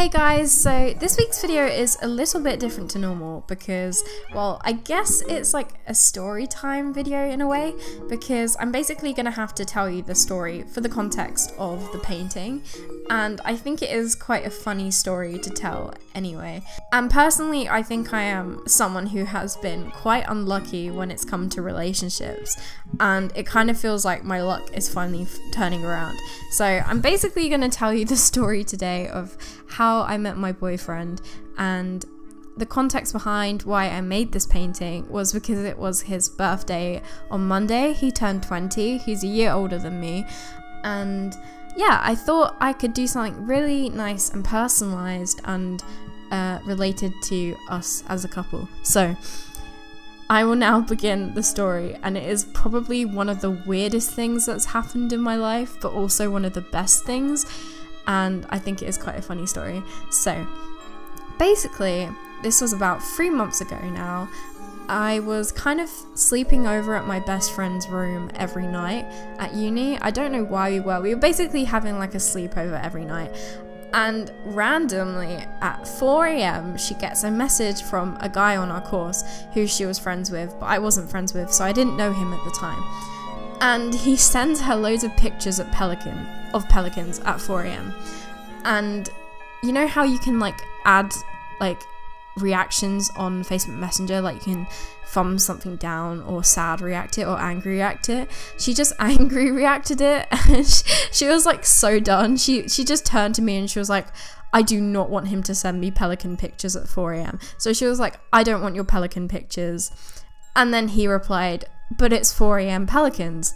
Hey guys, so this week's video is a little bit different to normal because, well, I guess it's like a story time video in a way because I'm basically going to have to tell you the story for the context of the painting and I think it is quite a funny story to tell anyway. And personally, I think I am someone who has been quite unlucky when it's come to relationships and it kind of feels like my luck is finally turning around. So I'm basically going to tell you the story today of how I met my boyfriend and the context behind why I made this painting was because it was his birthday on Monday. He turned 20, he's a year older than me, and yeah, I thought I could do something really nice and personalized and uh, related to us as a couple. So, I will now begin the story, and it is probably one of the weirdest things that's happened in my life, but also one of the best things and I think it is quite a funny story. So, basically, this was about three months ago now. I was kind of sleeping over at my best friend's room every night at uni. I don't know why we were. We were basically having like a sleepover every night. And randomly at 4 a.m., she gets a message from a guy on our course who she was friends with, but I wasn't friends with, so I didn't know him at the time and he sends her loads of pictures of pelican of pelicans at 4 a.m. And you know how you can like add like reactions on Facebook Messenger, like you can thumb something down or sad react it or angry react it. She just angry reacted it and she, she was like so done. She she just turned to me and she was like, I do not want him to send me pelican pictures at 4 a.m. So she was like, I don't want your pelican pictures. And then he replied, but it's 4 a.m. Pelicans.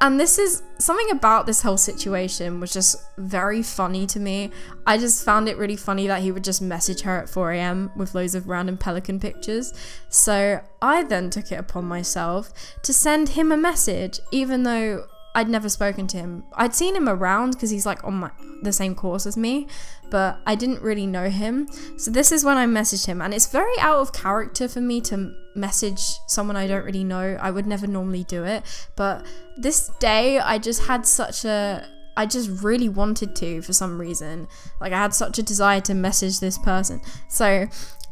And this is something about this whole situation was just very funny to me. I just found it really funny that he would just message her at 4 a.m. with loads of random pelican pictures. So I then took it upon myself to send him a message, even though I'd never spoken to him. I'd seen him around because he's like on my the same course as me, but I didn't really know him. So this is when I messaged him, and it's very out of character for me to message someone I don't really know. I would never normally do it, but this day I just had such a I just really wanted to for some reason. Like I had such a desire to message this person. So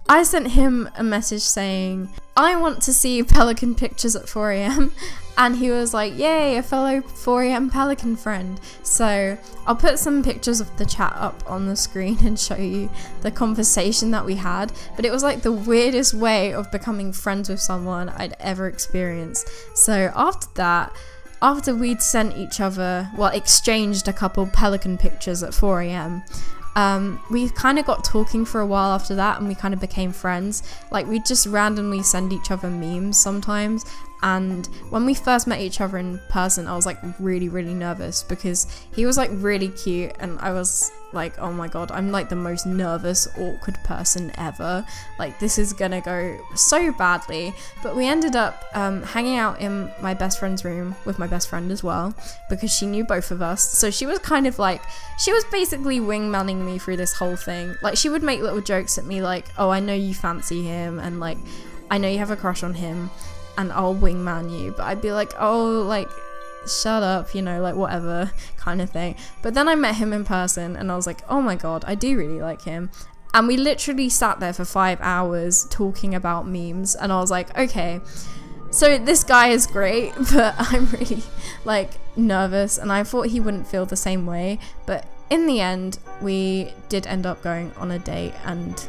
I sent him a message saying, I want to see Pelican pictures at 4am. And he was like, Yay, a fellow 4am Pelican friend. So I'll put some pictures of the chat up on the screen and show you the conversation that we had. But it was like the weirdest way of becoming friends with someone I'd ever experienced. So after that, after we'd sent each other, well, exchanged a couple pelican pictures at 4am, um, we kind of got talking for a while after that and we kind of became friends. Like, we'd just randomly send each other memes sometimes. And when we first met each other in person, I was like really, really nervous because he was like really cute and I was like, oh my god, I'm like the most nervous, awkward person ever. Like, this is gonna go so badly. But we ended up um, hanging out in my best friend's room with my best friend as well because she knew both of us. So she was kind of like, she was basically wingmanning me through this whole thing. Like, she would make little jokes at me, like, oh, I know you fancy him, and like, I know you have a crush on him, and I'll wingman you. But I'd be like, oh, like, shut up, you know, like whatever kind of thing. But then I met him in person and I was like, oh my god, I do really like him. And we literally sat there for five hours talking about memes and I was like, okay, so this guy is great, but I'm really like nervous and I thought he wouldn't feel the same way. But in the end, we did end up going on a date and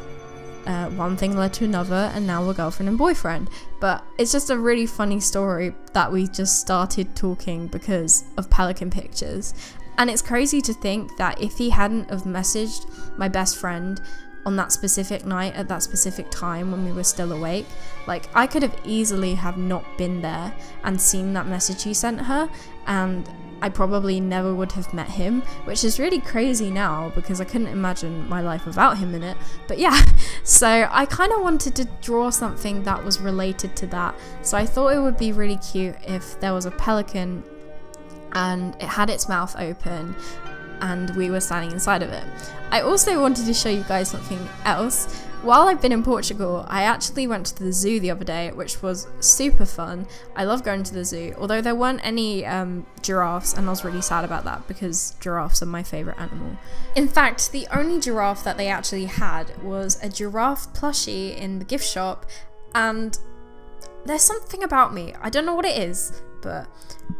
uh, one thing led to another, and now we're girlfriend and boyfriend. But it's just a really funny story that we just started talking because of Pelican Pictures. And it's crazy to think that if he hadn't have messaged my best friend on that specific night at that specific time when we were still awake, like I could have easily have not been there and seen that message he sent her and I probably never would have met him, which is really crazy now because I couldn't imagine my life without him in it. But yeah, so I kind of wanted to draw something that was related to that. So I thought it would be really cute if there was a pelican and it had its mouth open and we were standing inside of it. I also wanted to show you guys something else, while I've been in Portugal, I actually went to the zoo the other day, which was super fun. I love going to the zoo, although there weren't any um, giraffes, and I was really sad about that because giraffes are my favourite animal. In fact, the only giraffe that they actually had was a giraffe plushie in the gift shop, and there's something about me, I don't know what it is, but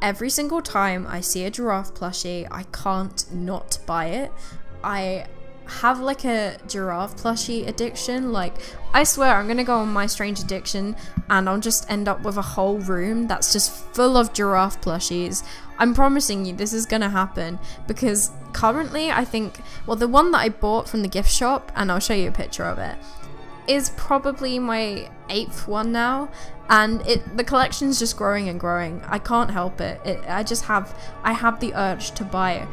every single time I see a giraffe plushie, I can't not buy it. I have like a giraffe plushie addiction. Like, I swear I'm gonna go on my strange addiction and I'll just end up with a whole room that's just full of giraffe plushies. I'm promising you this is gonna happen because currently I think, well, the one that I bought from the gift shop, and I'll show you a picture of it, is probably my eighth one now and it the collection's just growing and growing i can't help it. it i just have i have the urge to buy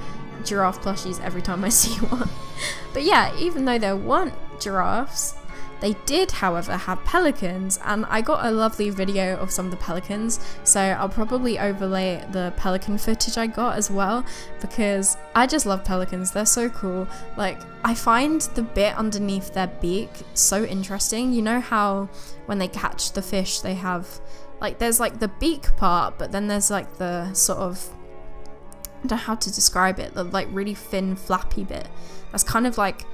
giraffe plushies every time I see one. but yeah, even though there weren't giraffes, they did, however, have pelicans, and I got a lovely video of some of the pelicans, so I'll probably overlay the pelican footage I got as well, because I just love pelicans, they're so cool. Like, I find the bit underneath their beak so interesting. You know how when they catch the fish, they have, like, there's like the beak part, but then there's like the sort of I don't know how to describe it, the like really thin flappy bit. That's kind of like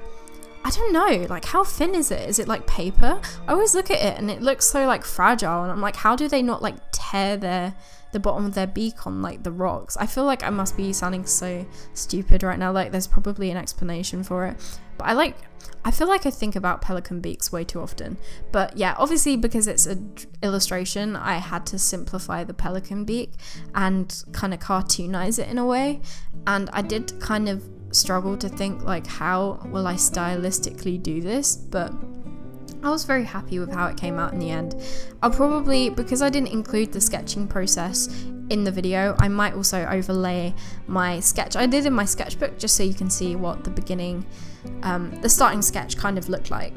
I don't know, like how thin is it? Is it like paper? I always look at it and it looks so like fragile and I'm like how do they not like tear their the bottom of their beak on like the rocks? I feel like I must be sounding so stupid right now. Like there's probably an explanation for it. But I like I feel like I think about pelican beaks way too often. But yeah, obviously because it's an illustration, I had to simplify the pelican beak and kind of cartoonize it in a way. And I did kind of struggle to think like how will I stylistically do this, but I was very happy with how it came out in the end. I'll probably, because I didn't include the sketching process in the video, I might also overlay my sketch I did in my sketchbook just so you can see what the beginning, um, the starting sketch kind of looked like.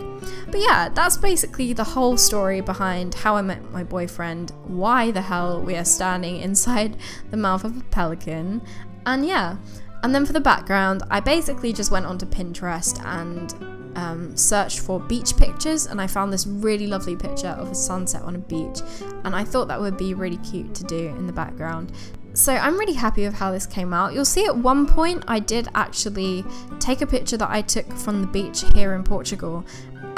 But yeah, that's basically the whole story behind how I met my boyfriend, why the hell we are standing inside the mouth of a pelican, and yeah. And then for the background, I basically just went onto Pinterest and um, searched for beach pictures and I found this really lovely picture of a sunset on a beach and I thought that would be really cute to do in the background. So I'm really happy with how this came out. You'll see at one point I did actually take a picture that I took from the beach here in Portugal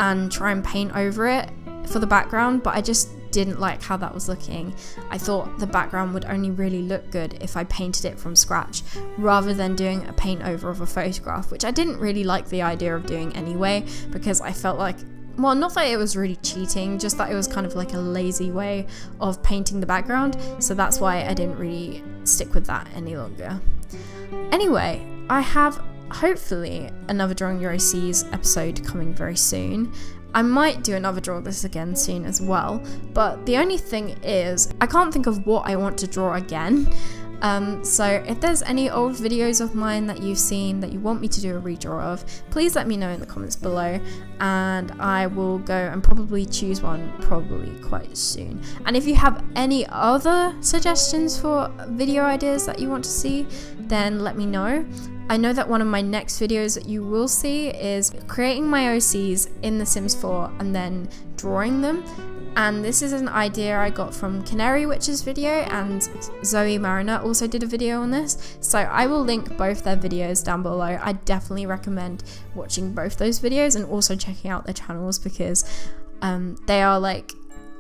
and try and paint over it for the background, but I just didn't like how that was looking. I thought the background would only really look good if I painted it from scratch rather than doing a paint over of a photograph, which I didn't really like the idea of doing anyway because I felt like well, not that it was really cheating, just that it was kind of like a lazy way of painting the background, so that's why I didn't really stick with that any longer. Anyway, I have hopefully another Drawing Your OCs episode coming very soon. I might do another draw of this again soon as well, but the only thing is, I can't think of what I want to draw again. Um, so if there's any old videos of mine that you've seen that you want me to do a redraw of, please let me know in the comments below and I will go and probably choose one probably quite soon. And if you have any other suggestions for video ideas that you want to see, then let me know. I know that one of my next videos that you will see is creating my OCs in The Sims 4 and then drawing them. And this is an idea I got from Canary Witch's video and Zoe Mariner also did a video on this. So I will link both their videos down below. I definitely recommend watching both those videos and also checking out their channels because um, they are like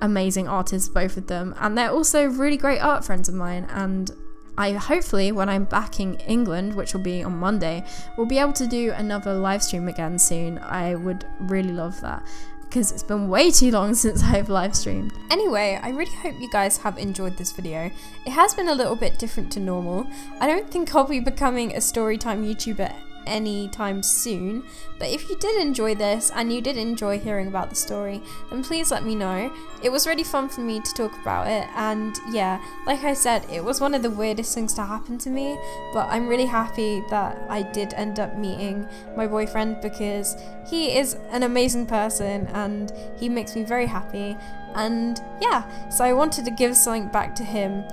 amazing artists, both of them. And they're also really great art friends of mine and I hopefully, when I'm back in England, which will be on Monday, will be able to do another live stream again soon. I would really love that because it's been way too long since I've live streamed. Anyway, I really hope you guys have enjoyed this video. It has been a little bit different to normal. I don't think I'll be becoming a storytime YouTuber anytime soon. But if you did enjoy this and you did enjoy hearing about the story, then please let me know. It was really fun for me to talk about it, and yeah, like I said, it was one of the weirdest things to happen to me, but I'm really happy that I did end up meeting my boyfriend because he is an amazing person and he makes me very happy. And yeah, so I wanted to give something back to him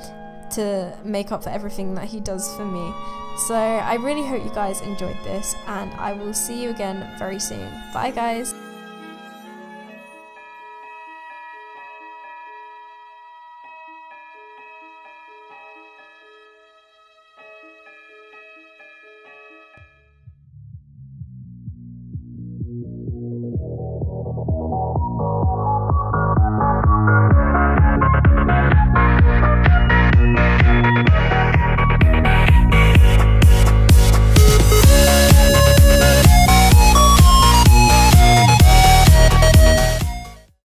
to make up for everything that he does for me. So I really hope you guys enjoyed this and I will see you again very soon. Bye guys!